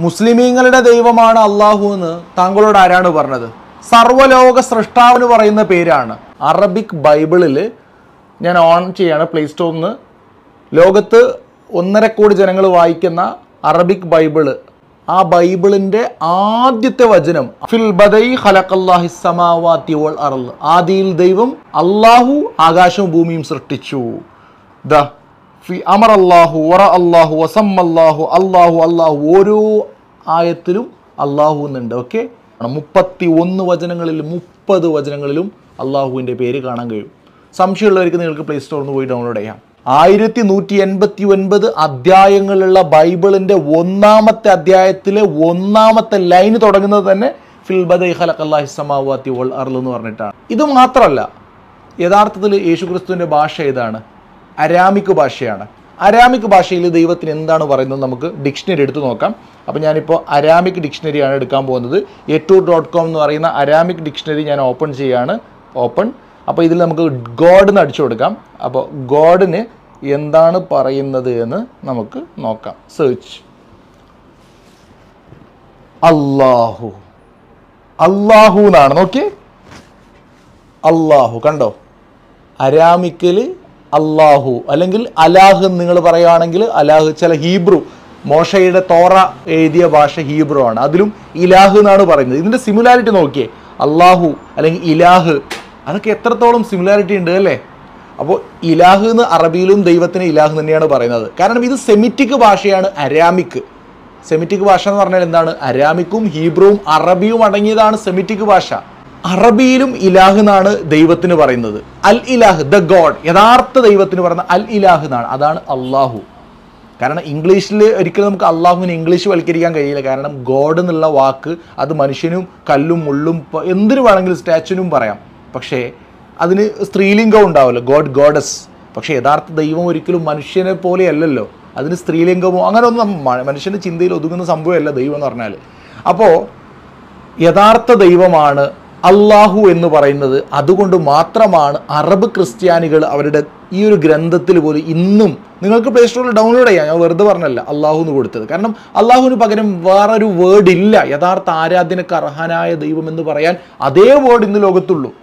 മുസ്ലിമീങ്ങളുടെ ദൈവമാണ് അള്ളാഹു എന്ന് താങ്കളോട് ആരാണ് പറഞ്ഞത്? സർവലോക സൃഷ്ടാവെന്ന് പറയുന്ന പേരാണ്. അറബിക് ബൈബിളിൽ ഞാൻ ഓൺ ചെയ്യാണ് പ്ലേ സ്റ്റോറിൽ നിന്ന്. ലോകത്ത് ഒന്നര കോടി ജനങ്ങൾ വായിക്കുന്ന അറബിക് ബൈബിൾ. ആ ബൈബിളിന്റെ ആദ്യത്തെ വചനം ഫിൽ ബദൈ ഹലക്കല്ലാഹിസമാവാത്തി ഓൾ അർൾ ആദിയിൽ ദൈവം അള്ളാഹു ആകാശവും ഭൂമിയും സൃഷ്ടിച്ചു. ദ അമർ അല്ലാഹു വറ അല്ലാഹു വസം അല്ലാഹു അള്ളാഹു ഓരോ ആയത്തിലും അള്ളാഹു എന്നുണ്ട്. ഓക്കെ മുപ്പത്തി ഒന്ന് വചനങ്ങളിൽ മുപ്പത് വചനങ്ങളിലും അള്ളാഹുവിന്റെ പേര് കാണാൻ കഴിയും. സംശയമുള്ളവർക്ക് നിങ്ങൾക്ക് പ്ലേ സ്റ്റോറിൽ പോയി ഡൗൺലോഡ് ചെയ്യാം. ആയിരത്തി നൂറ്റി എൺപത്തി ഒൻപത് അധ്യായങ്ങളുള്ള ബൈബിളിന്റെ ഒന്നാമത്തെ അധ്യായത്തിലെ ഒന്നാമത്തെ ലൈന് തുടങ്ങുന്നത് തന്നെ ഫിൽബദൈ ഖലഖല്ലാഹി സമാവാത്തി വൽ അർൽ എന്ന് പറഞ്ഞിട്ടാണ്. ഇത് മാത്രമല്ല യഥാർത്ഥത്തിൽ യേശുക്രിസ്തുവിന്റെ ഭാഷ ഏതാണ്? അരാമിക് ഭാഷയാണ്. അരാമിക് ഭാഷയിൽ ദൈവത്തിന് എന്താണ് പറയുന്നത് നമുക്ക് ഡിക്ഷണറി എടുത്ത് നോക്കാം. അപ്പോൾ ഞാനിപ്പോൾ അരാമിക് ഡിക്ഷണറിയാണ് എടുക്കാൻ പോകുന്നത്. എറ്റൂർ ഡോട്ട് കോം എന്ന് പറയുന്ന അരാമിക് ഡിക്ഷണറി ഞാൻ ഓപ്പൺ ചെയ്യാണ്. ഓപ്പൺ. അപ്പോൾ ഇതിൽ നമുക്ക് ഗോഡ് എന്ന് അടിച്ചു കൊടുക്കാം. അപ്പോൾ ഗോഡിന് എന്താണ് പറയുന്നത് എന്ന് നമുക്ക് നോക്കാം. സെർച്ച് അല്ലാഹു. അല്ലാഹു എന്നാണ്. നോക്കിയേ. അല്ലാഹു. കണ്ടോ? അരാമിക്കൽ അല്ലാഹു അല്ലെങ്കിൽ അലാഹ് എന്ന് നിങ്ങൾ പറയുകയാണെങ്കിൽ അലാഹ് ചില ഹീബ്രു മോശയുടെ തോറ എഴുതിയ ഭാഷ ഹീബ്രു ആണ്. അതിലും ഇലാഹ് എന്നാണ് പറയുന്നത്. ഇതിന്റെ സിമിലാരിറ്റി നോക്കിയേ. അള്ളാഹു അല്ലെങ്കിൽ ഇലാഹ് അതൊക്കെ എത്രത്തോളം സിമിലാരിറ്റി ഉണ്ട് അല്ലേ? അപ്പോൾ ഇലാഹ് എന്ന് അറബിയിലും ദൈവത്തിന് ഇലാഹ് തന്നെയാണ് പറയുന്നത്. കാരണം ഇത് സെമിറ്റിക് ഭാഷയാണ് അരാമിക്. സെമിറ്റിക് ഭാഷ എന്ന് പറഞ്ഞാൽ എന്താണ്? അരാമിക്കും ഹീബ്രുവും അറബിയും അടങ്ങിയതാണ് സെമിറ്റിക് ഭാഷ. അറബിയിലും ഇലാഹ് എന്നാണ് ദൈവത്തിന് പറയുന്നത്. അൽ ഇലാഹ് ദ ഗോഡ് യഥാർത്ഥ ദൈവത്തിന് പറയുന്ന അൽ ഇലാഹ് എന്നാണ്. അതാണ് അള്ളാഹു കാരണം ഇംഗ്ലീഷിൽ ഒരിക്കലും നമുക്ക് അള്ളാഹുവിനെ ഇംഗ്ലീഷ് വൽക്കരിക്കാൻ കഴിയില്ല. കാരണം ഗോഡ് എന്നുള്ള വാക്ക് അത് മനുഷ്യനും കല്ലും മുള്ളും എന്തിനു വേണമെങ്കിലും സ്റ്റാച്ചുവിനും പറയാം. പക്ഷേ അതിന് സ്ത്രീലിംഗം ഉണ്ടാവുമല്ലോ ഗോഡ് ഗോഡസ്. പക്ഷേ യഥാർത്ഥ ദൈവം ഒരിക്കലും മനുഷ്യനെ പോലെയല്ലല്ലോ അതിന് സ്ത്രീലിംഗമോ അങ്ങനെ ഒന്നും മ- മനുഷ്യന്റെ ചിന്തയിൽ ഒതുങ്ങുന്ന സംഭവമല്ല ദൈവം എന്ന് പറഞ്ഞാൽ അപ്പോൾ യഥാർത്ഥ ദൈവമാണ് അള്ളാഹു എന്ന് പറയുന്നത് അതുകൊണ്ട് മാത്രമാണ് അറബ് ക്രിസ്ത്യാനികൾ അവരുടെ ഈ ഒരു ഗ്രന്ഥത്തിൽ പോലും ഇന്നും നിങ്ങൾക്ക് പ്ലേ സ്റ്റോറിൽ ഡൗൺലോഡ് ചെയ്യാം. ഞാൻ വെറുതെ പറഞ്ഞല്ല അള്ളാഹു എന്ന് കൊടുത്തത്. കാരണം അള്ളാഹുവിന് പകരം വേറൊരു വേർഡ് ഇല്ല. യഥാർത്ഥ ആരാധനക്ക് അർഹനായ ദൈവം എന്ന് പറയാൻ അതേ വേർഡ് ഇന്ന് ലോകത്തുള്ളൂ.